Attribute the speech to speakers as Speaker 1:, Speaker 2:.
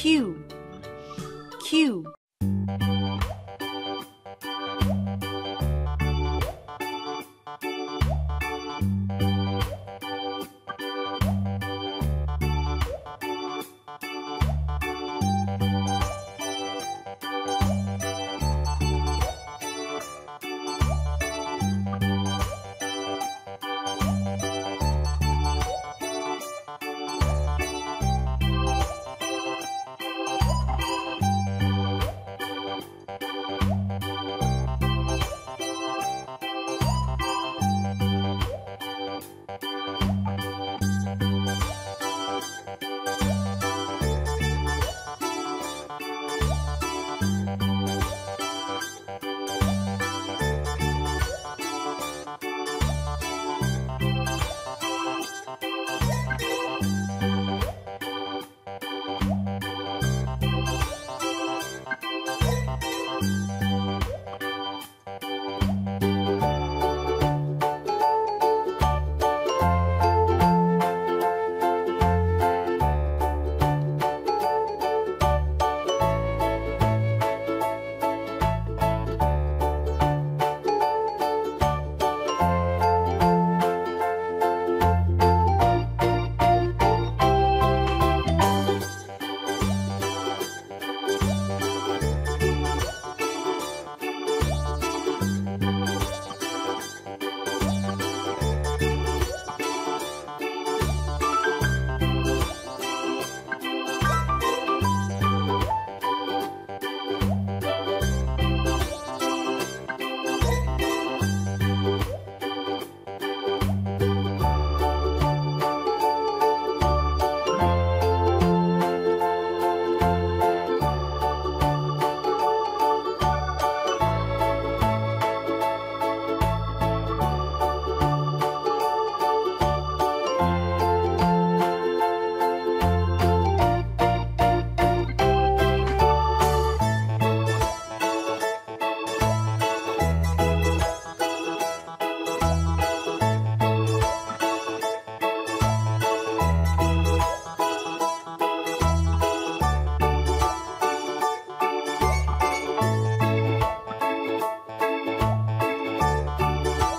Speaker 1: Q. Q. you